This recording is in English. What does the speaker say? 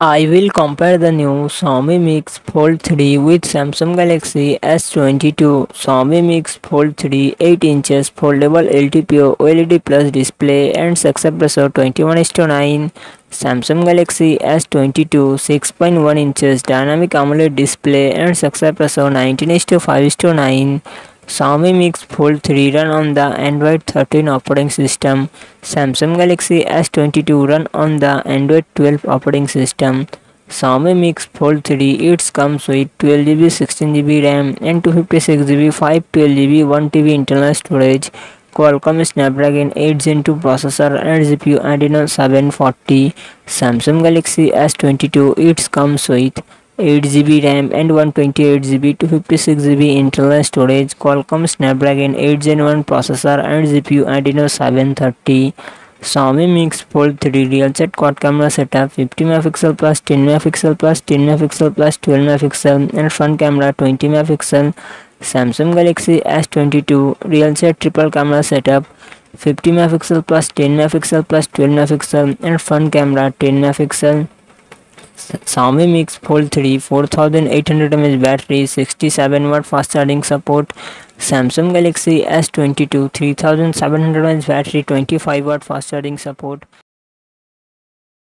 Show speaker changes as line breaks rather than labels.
I will compare the new Xiaomi Mix Fold 3 with Samsung Galaxy S22. Xiaomi Mix Fold 3 8 inches foldable LTPO OLED plus display and success ratio 21:9. Samsung Galaxy S22 6.1 inches dynamic AMOLED display and success ratio 19:5:9. Xiaomi Mix Fold 3 run on the Android 13 operating system. Samsung Galaxy S22 run on the Android 12 operating system. Xiaomi Mix Fold 3 it comes with 12GB 16GB RAM and 256GB 512GB 1TB internal storage. Qualcomm Snapdragon 8 Gen 2 processor and GPU Adreno 740. Samsung Galaxy S22 it comes with 8GB RAM and 128GB 256GB internal storage Qualcomm Snapdragon 8 Gen 1 processor and GPU Adreno 730 Xiaomi Mix Fold 3 real set quad camera setup 50 megapixel plus 10 megapixel plus 10 megapixel plus 12 megapixel and front camera 20 megapixel. Samsung Galaxy S22 real set triple camera setup 50 megapixel plus 10 megapixel plus 12 megapixel and front camera 10 megapixel Xiaomi Mix Fold 3 4800 mAh battery 67 watt fast charging support Samsung Galaxy S22 3700 mAh battery 25 watt fast charging support